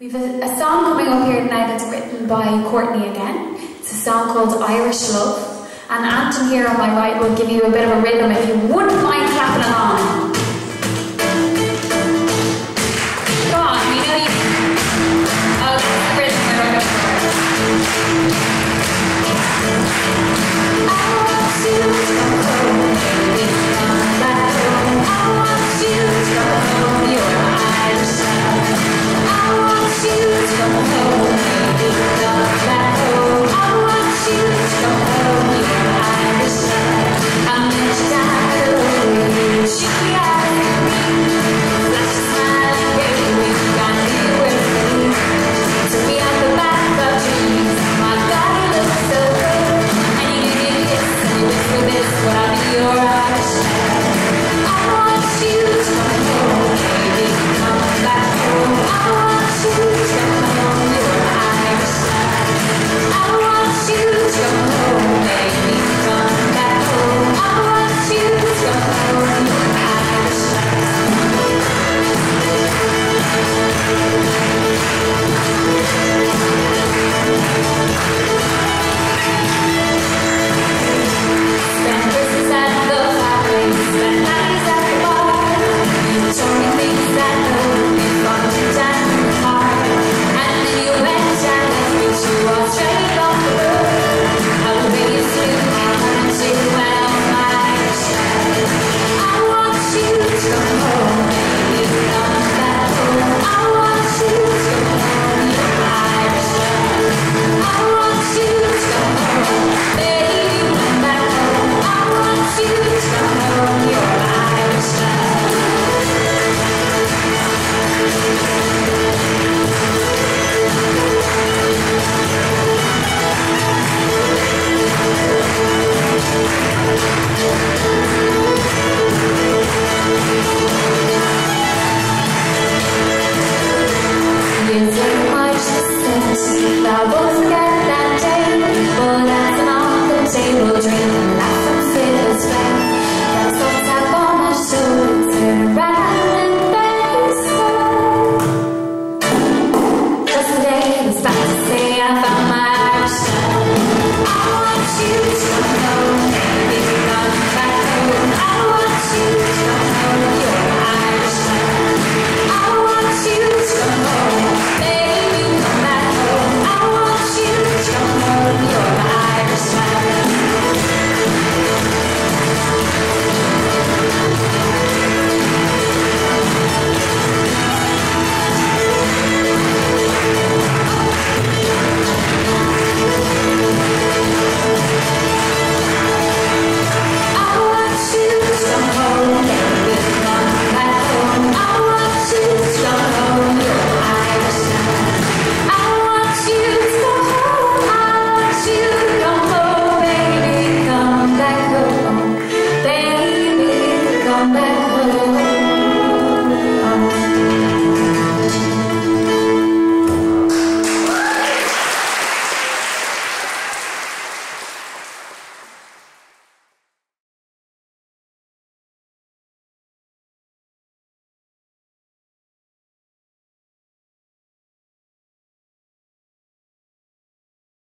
We've a, a song coming up here tonight that's written by Courtney again. It's a song called Irish Love. And Antoin here on my right will give you a bit of a rhythm if you wouldn't mind.